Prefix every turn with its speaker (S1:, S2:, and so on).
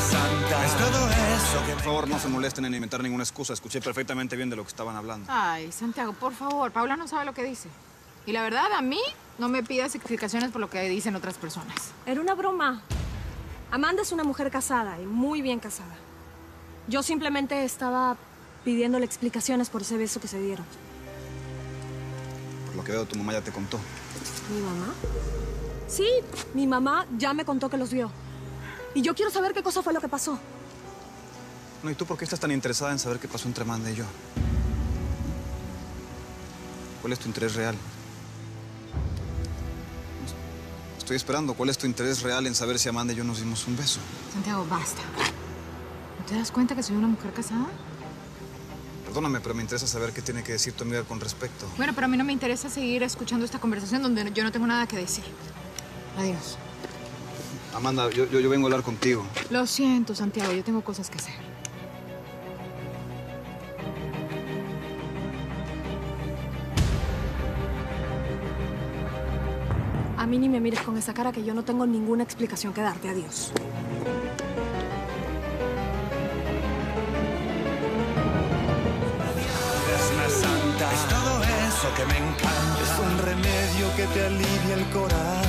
S1: santa.
S2: Es todo eso que
S3: Por favor, no se molesten en inventar ninguna excusa. Escuché perfectamente bien de lo que estaban hablando.
S4: Ay, Santiago, por favor. Paula no sabe lo que dice. Y la verdad, a mí no me pidas explicaciones por lo que dicen otras personas.
S5: Era una broma. Amanda es una mujer casada y muy bien casada. Yo simplemente estaba pidiéndole explicaciones por ese beso que se dieron.
S3: Por lo que veo, tu mamá ya te contó.
S5: ¿Mi mamá? Sí, mi mamá ya me contó que los vio. Y yo quiero saber qué cosa fue lo que pasó.
S3: No, ¿y tú por qué estás tan interesada en saber qué pasó entre Amanda y yo? ¿Cuál es tu interés real? Estoy esperando. ¿Cuál es tu interés real en saber si Amanda y yo nos dimos un beso?
S4: Santiago, basta. ¿No te das cuenta que soy una mujer casada?
S3: Perdóname, pero me interesa saber qué tiene que decir tu amiga con respecto.
S4: Bueno, pero a mí no me interesa seguir escuchando esta conversación donde yo no tengo nada que decir. Adiós.
S3: Amanda, yo, yo, yo vengo a hablar contigo.
S4: Lo siento, Santiago, yo tengo cosas que hacer.
S5: A mí ni me mires con esa cara que yo no tengo ninguna explicación que darte. Adiós.
S1: Es una santa.
S2: Es todo eso que me encanta.
S1: Es un remedio que te alivia el corazón.